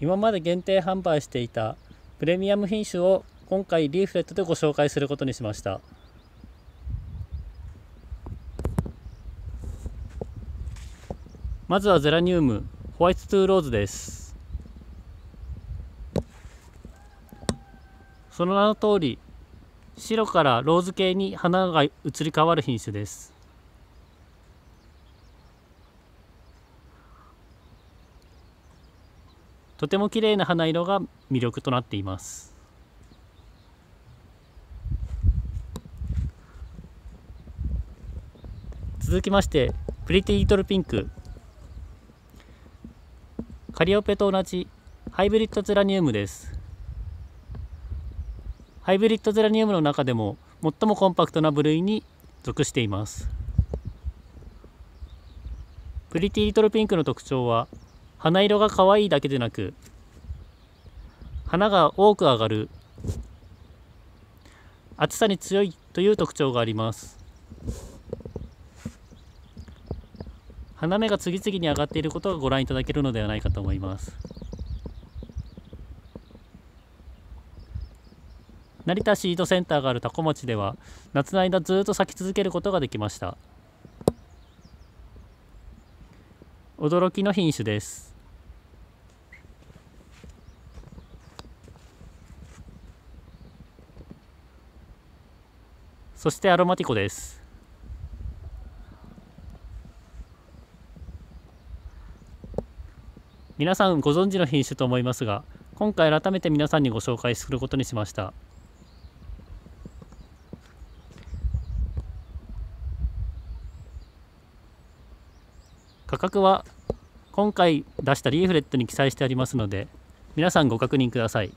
今まで限定販売していたプレミアム品種を今回リーフレットでご紹介することにしました。まずはゼラニウムホワイトトゥーローズです。その名の通り白からローズ系に花が移り変わる品種です。とても綺麗な花色が魅力となっています。続きましてプリティリトルピンク。カリオペと同じハイブリッドゼラニウムです。ハイブリッドゼラニウムの中でも最もコンパクトな部類に属しています。プリティリトルピンクの特徴は花色が可愛いだけでなく花が多く上がる暑さに強いという特徴があります。花芽が次々に上がっていることがご覧いただけるのではないかと思います。成田シードセンターがある多古町では夏の間ずっと咲き続けることができました。驚きの品種です。そしてアロマティコです皆さんご存知の品種と思いますが今回改めて皆さんにご紹介することにしました価格は今回出したリーフレットに記載してありますので皆さんご確認ください。